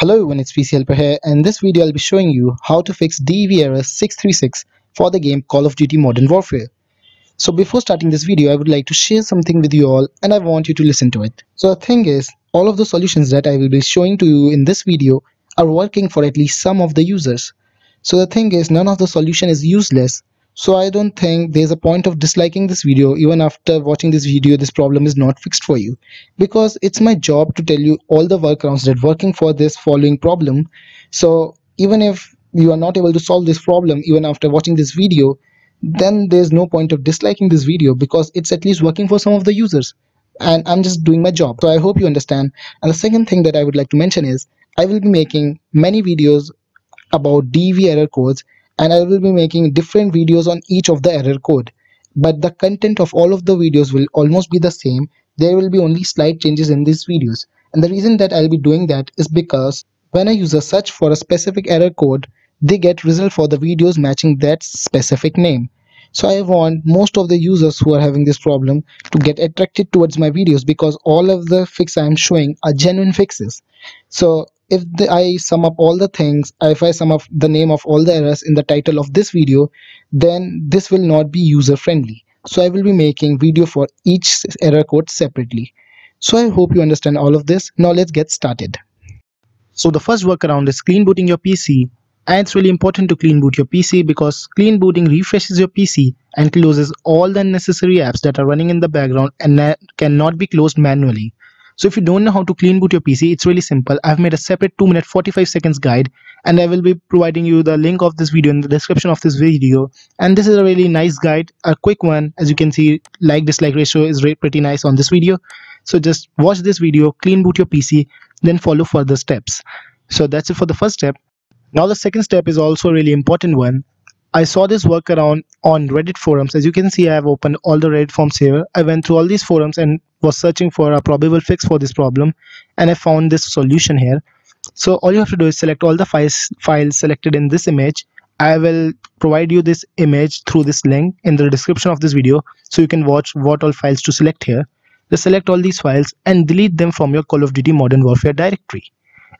Hello everyone, it's PC Helper here and in this video I'll be showing you how to fix DEV error 636 for the game Call of Duty Modern Warfare. So before starting this video I would like to share something with you all and I want you to listen to it. So the thing is, all of the solutions that I will be showing to you in this video are working for at least some of the users. So the thing is, none of the solution is useless so I don't think there's a point of disliking this video even after watching this video this problem is not fixed for you. Because it's my job to tell you all the workarounds that working for this following problem. So even if you are not able to solve this problem even after watching this video, then there's no point of disliking this video because it's at least working for some of the users. And I'm just doing my job. So I hope you understand. And the second thing that I would like to mention is I will be making many videos about Dev error codes and I will be making different videos on each of the error code. But the content of all of the videos will almost be the same. There will be only slight changes in these videos. And the reason that I'll be doing that is because when a user search for a specific error code, they get result for the videos matching that specific name. So I want most of the users who are having this problem to get attracted towards my videos because all of the fix I am showing are genuine fixes. So if the, I sum up all the things, if I sum up the name of all the errors in the title of this video, then this will not be user friendly. So I will be making video for each error code separately. So I hope you understand all of this. Now let's get started. So the first workaround is clean booting your PC. And it's really important to clean boot your PC because clean booting refreshes your PC and closes all the unnecessary apps that are running in the background and cannot be closed manually. So if you don't know how to clean boot your PC, it's really simple. I've made a separate 2 minute 45 seconds guide and I will be providing you the link of this video in the description of this video. And this is a really nice guide, a quick one. As you can see, like dislike ratio is pretty nice on this video. So just watch this video, clean boot your PC, then follow further steps. So that's it for the first step. Now the second step is also a really important one. I saw this workaround on Reddit forums. As you can see, I have opened all the Reddit forums here. I went through all these forums and was searching for a probable fix for this problem and I found this solution here. So all you have to do is select all the files, files selected in this image. I will provide you this image through this link in the description of this video so you can watch what all files to select here. Just select all these files and delete them from your Call of Duty Modern Warfare directory.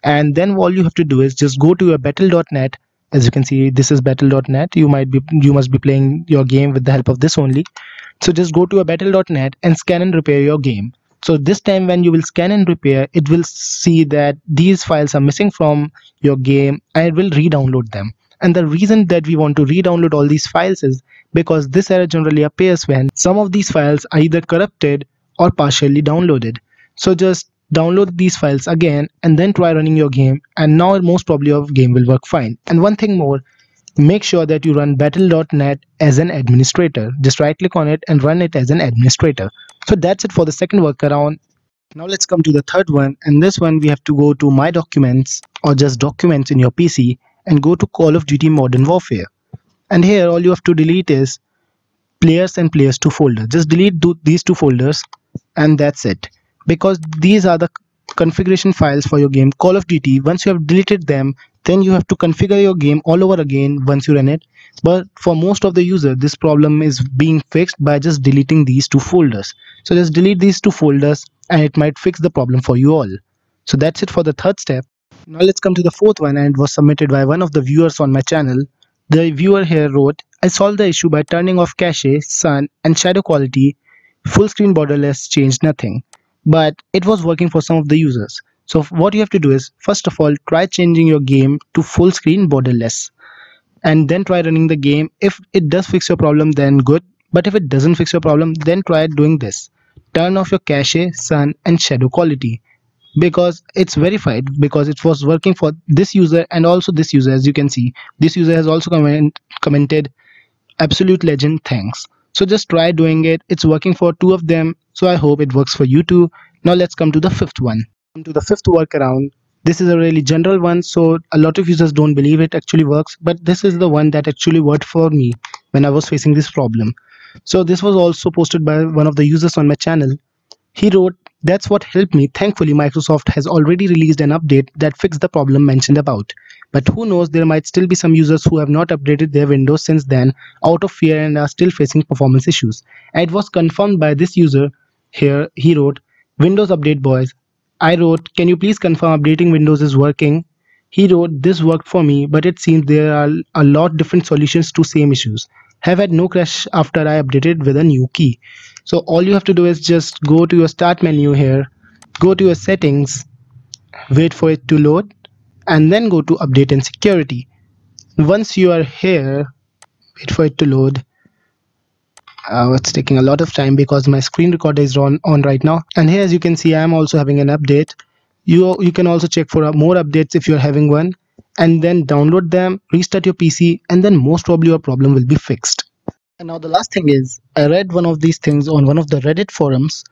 And then all you have to do is just go to your battle.net as you can see this is battle.net you might be you must be playing your game with the help of this only. So just go to a battle.net and scan and repair your game. So this time when you will scan and repair it will see that these files are missing from your game and it will re-download them. And the reason that we want to re-download all these files is because this error generally appears when some of these files are either corrupted or partially downloaded. So just download these files again and then try running your game and now most probably your game will work fine. And one thing more make sure that you run battle.net as an administrator. Just right click on it and run it as an administrator. So that's it for the second workaround. Now let's come to the third one and this one we have to go to my documents or just documents in your pc and go to call of duty modern warfare. And here all you have to delete is players and players 2 folder just delete these two folders and that's it because these are the configuration files for your game. Call of Duty once you have deleted them then you have to configure your game all over again once you run it. But for most of the user this problem is being fixed by just deleting these two folders. So just delete these two folders and it might fix the problem for you all. So that's it for the third step. Now let's come to the fourth one and it was submitted by one of the viewers on my channel. The viewer here wrote I solved the issue by turning off cache, sun and shadow quality. Full screen borderless changed nothing but it was working for some of the users. So what you have to do is first of all try changing your game to full screen borderless and then try running the game. If it does fix your problem then good but if it doesn't fix your problem then try doing this. Turn off your cache, sun and shadow quality because it's verified because it was working for this user and also this user as you can see this user has also comment, commented absolute legend thanks so just try doing it. It's working for two of them. So i hope it works for you too. Now let's come to the fifth one. To the fifth workaround. This is a really general one so a lot of users don't believe it actually works but this is the one that actually worked for me when i was facing this problem. So this was also posted by one of the users on my channel. He wrote that's what helped me. Thankfully, Microsoft has already released an update that fixed the problem mentioned about. But who knows, there might still be some users who have not updated their Windows since then out of fear and are still facing performance issues. It was confirmed by this user here. He wrote, Windows Update Boys. I wrote, can you please confirm updating Windows is working? he wrote this worked for me but it seems there are a lot different solutions to same issues have had no crash after i updated with a new key. So all you have to do is just go to your start menu here go to your settings wait for it to load and then go to update and security. Once you are here wait for it to load. Uh, it's taking a lot of time because my screen recorder is on, on right now. And here as you can see I am also having an update. You you can also check for more updates if you're having one and then download them restart your PC and then most probably your problem will be fixed. And now the last thing is I read one of these things on one of the Reddit forums.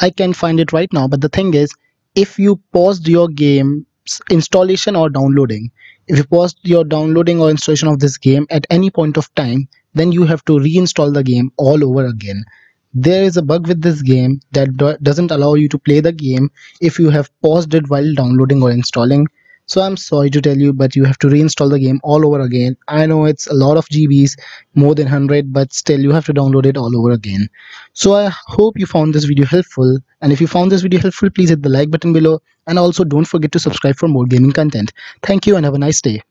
I can find it right now but the thing is if you paused your game's installation or downloading if you paused your downloading or installation of this game at any point of time then you have to reinstall the game all over again. There is a bug with this game that do doesn't allow you to play the game if you have paused it while downloading or installing so i'm sorry to tell you but you have to reinstall the game all over again. I know it's a lot of gbs more than 100 but still you have to download it all over again. So i hope you found this video helpful. And if you found this video helpful please hit the like button below. And also don't forget to subscribe for more gaming content. Thank you and have a nice day